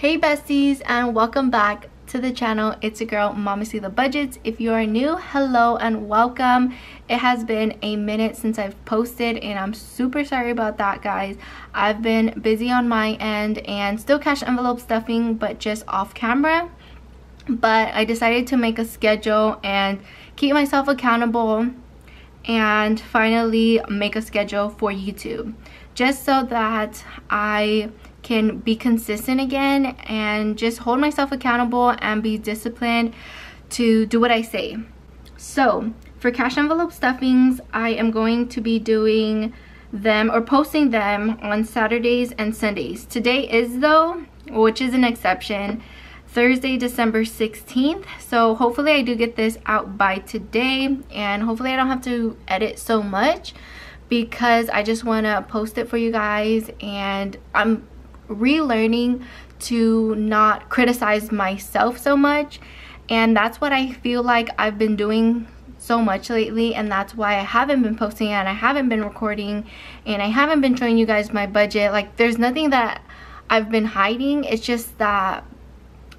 Hey besties and welcome back to the channel. It's a girl, Mamacilla Budgets. If you are new, hello and welcome. It has been a minute since I've posted and I'm super sorry about that guys. I've been busy on my end and still cash envelope stuffing but just off camera. But I decided to make a schedule and keep myself accountable and finally make a schedule for YouTube just so that I can be consistent again and just hold myself accountable and be disciplined to do what I say. So for cash envelope stuffings, I am going to be doing them or posting them on Saturdays and Sundays. Today is though, which is an exception, Thursday, December 16th. So hopefully I do get this out by today and hopefully I don't have to edit so much because I just want to post it for you guys and I'm relearning to not criticize myself so much. And that's what I feel like I've been doing so much lately and that's why I haven't been posting and I haven't been recording and I haven't been showing you guys my budget. Like there's nothing that I've been hiding. It's just that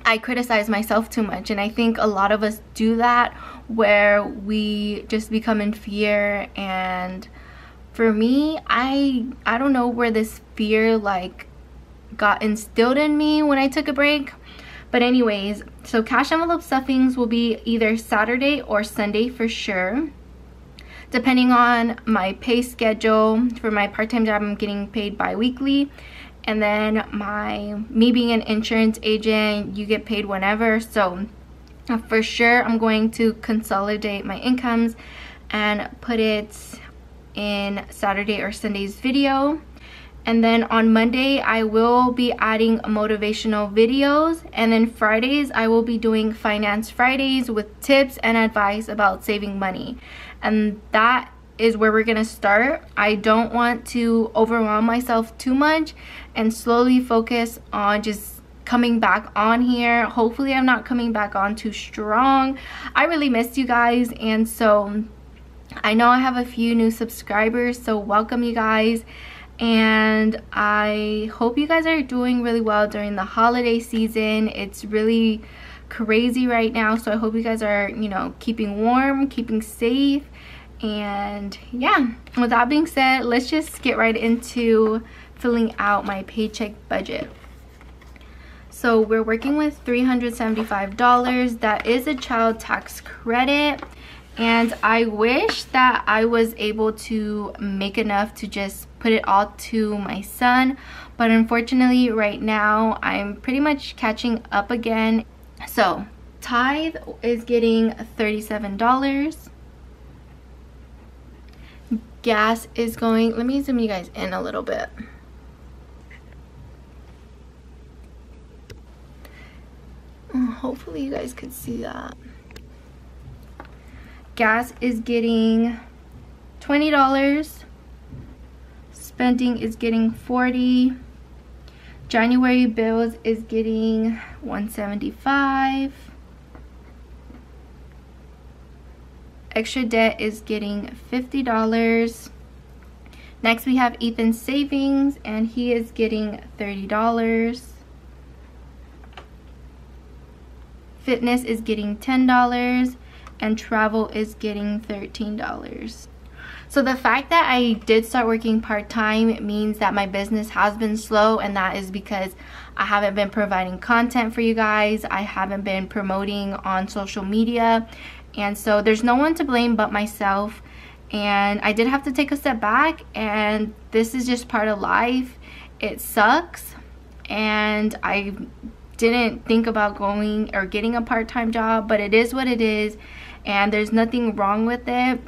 I criticize myself too much and I think a lot of us do that where we just become in fear. And for me I I don't know where this fear like got instilled in me when I took a break. But anyways, so cash envelope stuffings will be either Saturday or Sunday for sure. Depending on my pay schedule, for my part-time job, I'm getting paid bi-weekly. And then my me being an insurance agent, you get paid whenever. So uh, for sure, I'm going to consolidate my incomes and put it in Saturday or Sunday's video and then on Monday I will be adding motivational videos. And then Fridays I will be doing finance Fridays with tips and advice about saving money. And that is where we're gonna start. I don't want to overwhelm myself too much and slowly focus on just coming back on here. Hopefully I'm not coming back on too strong. I really missed you guys. And so I know I have a few new subscribers so welcome you guys and I hope you guys are doing really well during the holiday season. It's really crazy right now, so I hope you guys are, you know, keeping warm, keeping safe, and yeah. With that being said, let's just get right into filling out my paycheck budget. So we're working with $375. That is a child tax credit and I wish that I was able to make enough to just put it all to my son. But unfortunately right now I'm pretty much catching up again. So tithe is getting $37 gas is going let me zoom you guys in a little bit. Mm, hopefully you guys could see that. Gas is getting $20 spending is getting 40 January bills is getting 175 extra debt is getting $50 next we have Ethan's savings and he is getting $30 fitness is getting $10 and travel is getting $13. So the fact that I did start working part-time means that my business has been slow and that is because I haven't been providing content for you guys. I haven't been promoting on social media. And so there's no one to blame but myself. And I did have to take a step back and this is just part of life. It sucks and I didn't think about going or getting a part-time job but it is what it is and there's nothing wrong with it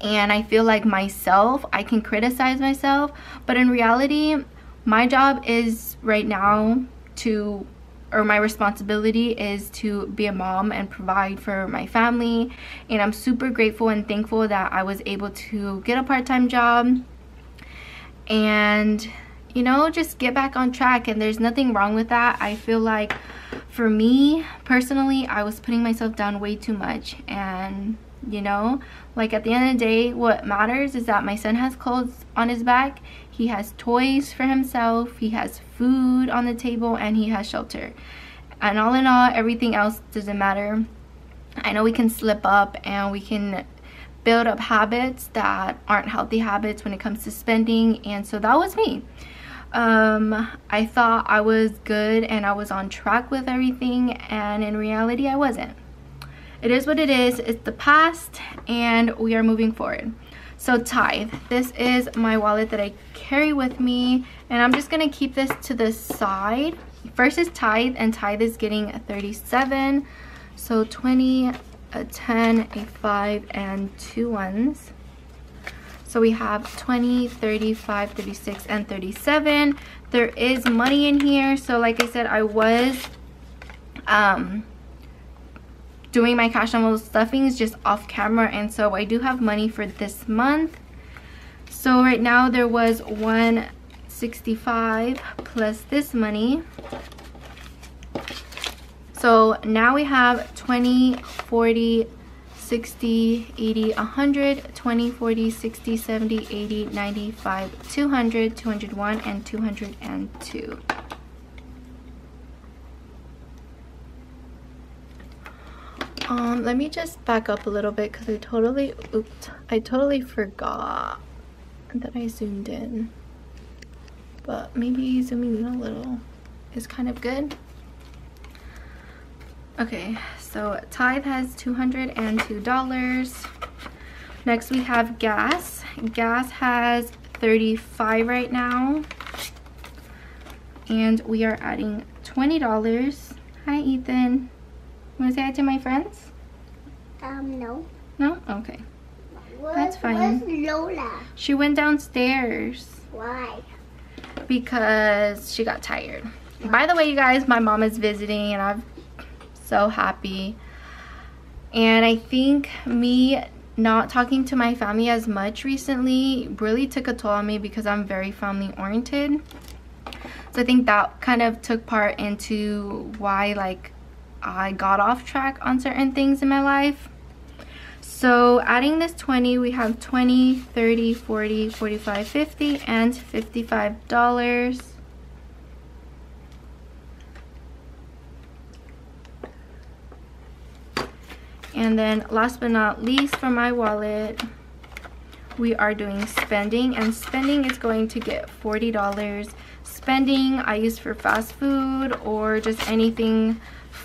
and I feel like myself I can criticize myself but in reality my job is right now to or my responsibility is to be a mom and provide for my family. And I'm super grateful and thankful that I was able to get a part-time job and you know just get back on track. And there's nothing wrong with that. I feel like for me personally I was putting myself down way too much. And you know? Like at the end of the day what matters is that my son has clothes on his back he has toys for himself he has food on the table and he has shelter. And all in all everything else doesn't matter. I know we can slip up and we can build up habits that aren't healthy habits when it comes to spending and so that was me. Um i thought i was good and i was on track with everything and in reality i wasn't it is what it is. It's the past and we are moving forward. So tithe. This is my wallet that i carry with me and i'm just gonna keep this to the side. First is tithe and tithe is getting 37 so 20 a 10 a 5 and two ones. So we have 20 35 36 and 37 there is money in here. So like i said i was um doing my cash envelope stuffings just off camera and so I do have money for this month. So right now there was 165 plus this money. So now we have 20, 40, 60, 80, 100, 20, 40, 60, 70, 80, 95, 200, 201, and 202. Um let me just back up a little bit because i totally oops i totally forgot that i zoomed in. But maybe zooming in a little is kind of good. Okay so tithe has 202 dollars. Next we have gas. Gas has 35 right now. And we are adding 20 dollars. Hi ethan Want to say hi to my friends? Um, no. No? Okay. Where, That's fine. Where's Lola? She went downstairs Why? because she got tired. By the way, you guys, my mom is visiting and I'm so happy. And I think me not talking to my family as much recently really took a toll on me because I'm very family oriented. So I think that kind of took part into why like I got off track on certain things in my life. So adding this 20, we have 20, 30, 40, 45, 50, and $55. And then last but not least for my wallet, we are doing spending and spending is going to get $40. Spending I use for fast food or just anything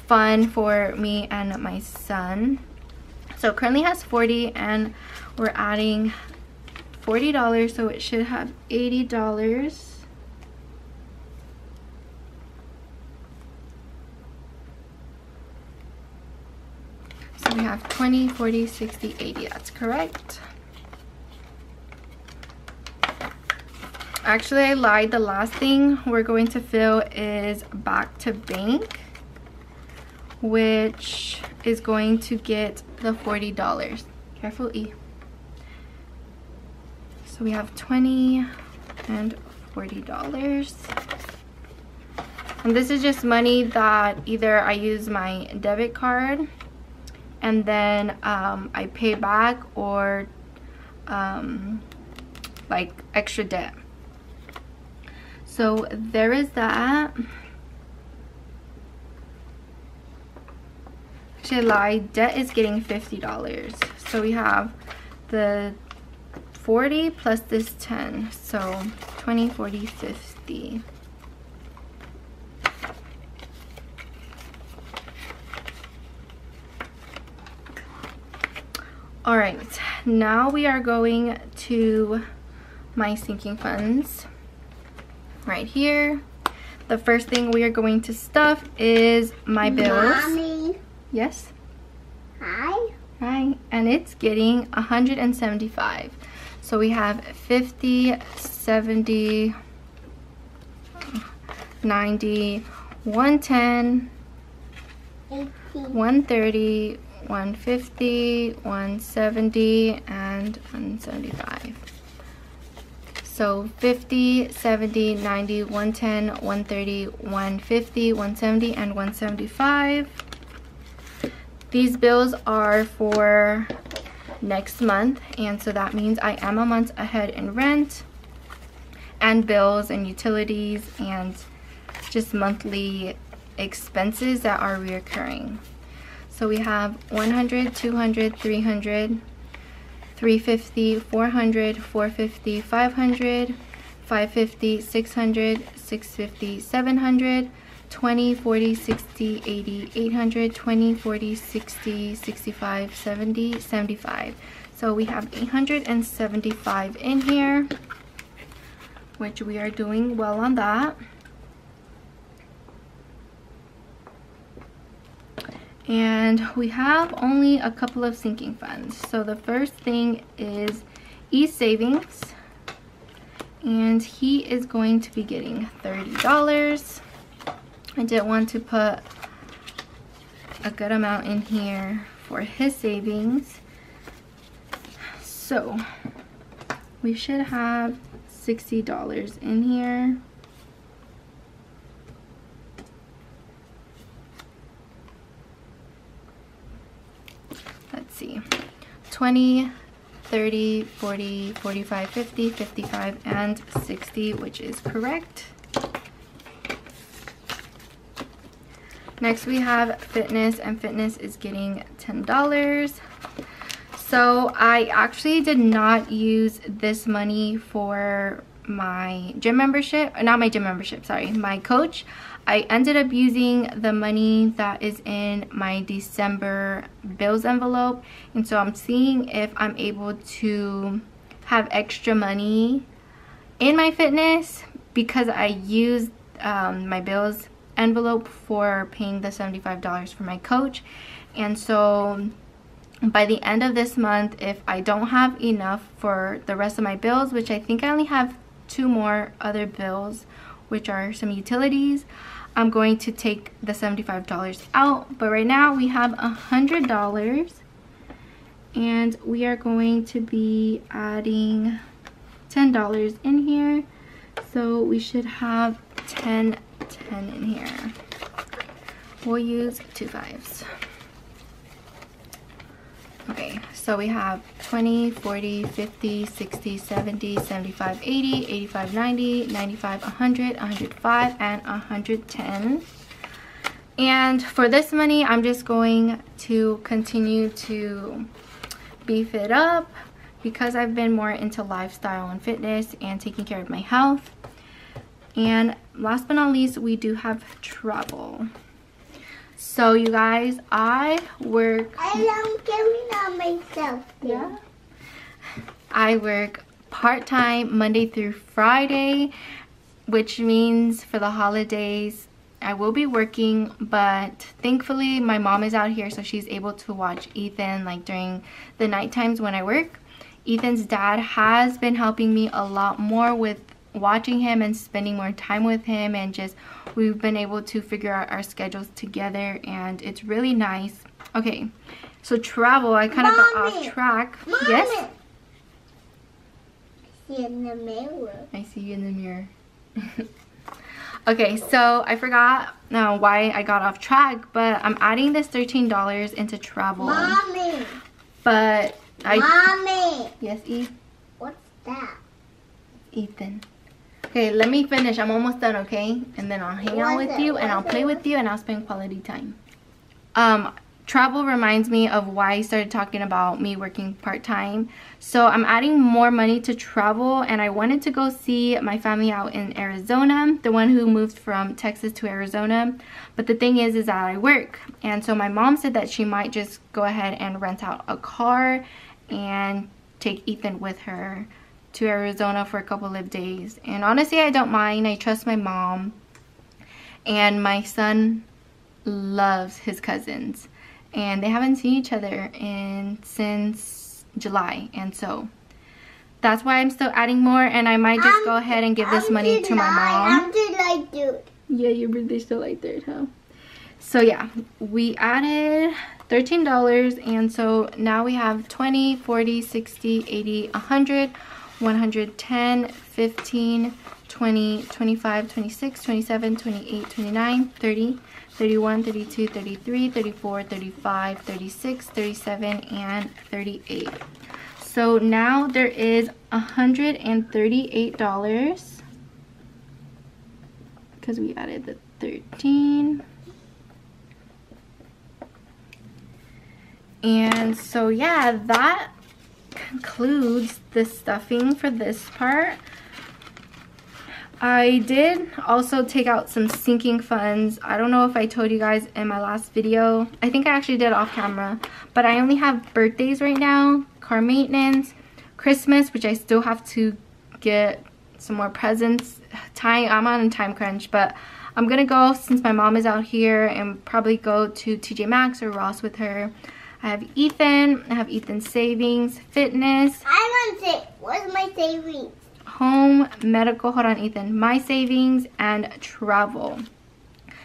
fun for me and my son. So currently has 40 and we're adding $40 so it should have $80. So we have 20, 40, 60, 80. That's correct. Actually, I lied. The last thing we're going to fill is back to bank which is going to get the $40. Careful E. So we have 20 and $40. And this is just money that either I use my debit card and then um, I pay back or um, like extra debt. So there is that. Lie debt is getting $50 so we have the 40 plus this 10 so 20 40 50 all right now we are going to my sinking funds. Right here. The first thing we are going to stuff is my bills. Yes. Hi. Hi. And it's getting 175. So we have 50, 70, 90, 110, 130, 150, 170, and 175. So 50, 70, 90, 110, 130, 150, 170, and 175. These bills are for next month and so that means I am a month ahead in rent and bills and utilities and just monthly expenses that are reoccurring. So we have 100, 200, 300, 350, 400, 450, 500, 550, 600, 650, 700, 20, 40, 60, 80, 800, 20, 40, 60, 65, 70, 75. So we have 875 in here, which we are doing well on that. And we have only a couple of sinking funds. So the first thing is e-savings and he is going to be getting $30. I did want to put a good amount in here for his savings. So we should have $60 in here. Let's see. 20 30, 40, 45, 50, 55, and 60, which is correct. Next we have fitness and fitness is getting $10. So I actually did not use this money for my gym membership, not my gym membership, sorry, my coach. I ended up using the money that is in my December bills envelope. And so I'm seeing if I'm able to have extra money in my fitness because I used um, my bills envelope for paying the $75 for my coach. And so by the end of this month, if I don't have enough for the rest of my bills, which I think I only have two more other bills, which are some utilities, I'm going to take the $75 out. But right now we have a $100 and we are going to be adding $10 in here. So we should have 10, 10 in here. We'll use two fives. Okay, so we have 20, 40, 50, 60, 70, 75, 80, 85, 90, 95, 100, 105, and 110. And for this money, I'm just going to continue to beef it up because I've been more into lifestyle and fitness and taking care of my health. And last but not least, we do have travel. So you guys, I work. I am giving on myself. Yeah. I work part-time Monday through Friday, which means for the holidays I will be working, but thankfully my mom is out here so she's able to watch Ethan like during the night times when I work. Ethan's dad has been helping me a lot more with watching him and spending more time with him and just we've been able to figure out our schedules together and it's really nice okay so travel i kind of got off track Mommy. yes See in the mirror. i see you in the mirror okay so i forgot now why i got off track but i'm adding this 13 dollars into travel Mommy. but i Mommy. yes e What's that? ethan Okay, let me finish. I'm almost done, okay? And then I'll hang out with you and I'll play with you and I'll spend quality time. Um, travel reminds me of why I started talking about me working part-time. So I'm adding more money to travel and I wanted to go see my family out in Arizona, the one who moved from Texas to Arizona. But the thing is, is that I work. And so my mom said that she might just go ahead and rent out a car and take Ethan with her to Arizona for a couple of days. And honestly, I don't mind. I trust my mom. And my son loves his cousins. And they haven't seen each other in since July. And so that's why I'm still adding more. And I might just I'm- go ahead and give this I'm money to my mom. I'm July dude. Yeah, your birthday's July 3rd, huh? So yeah, we added $13 and so now we have 20, 40, 60, 80, 100, 110, 15, 20, 25, 26, 27, 28, 29, 30, 31, 32, 33, 34, 35, 36, 37, and 38. So now there is $138 because we added the 13 and so yeah that concludes the stuffing for this part I did also take out some sinking funds. I don't know if I told you guys in my last video. I think I actually did off camera. But I only have birthdays right now, car maintenance, Christmas, which I still have to get some more presents. Time I'm on a time crunch, but I'm gonna go since my mom is out here and probably go to TJ Maxx or Ross with her. I have Ethan, I have Ethan's savings, fitness. I want to. Where's my savings? home, medical, hold on Ethan, my savings, and travel.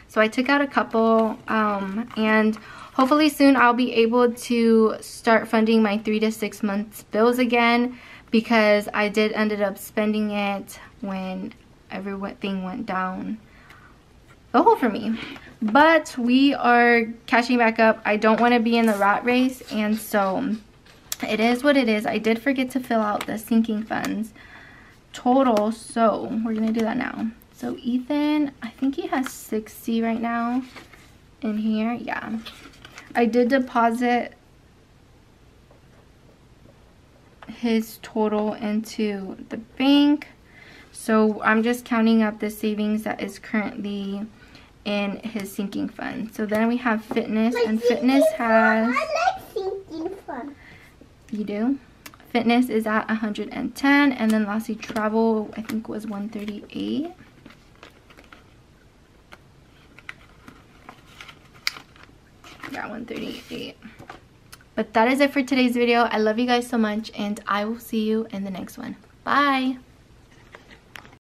So I took out a couple um, and hopefully soon I'll be able to start funding my three to six months bills again because I did ended up spending it when everything went down the hole for me. But we are catching back up. I don't want to be in the rat race and so it is what it is. I did forget to fill out the sinking funds total so we're gonna do that now so ethan i think he has 60 right now in here yeah i did deposit his total into the bank so i'm just counting up the savings that is currently in his sinking fund. So then we have fitness My and fitness has. I like sinking fun. you do? Fitness is at 110 and then lastly travel i think was 138 yeah 138 but that is it for today's video. I love you guys so much and i will see you in the next one. Bye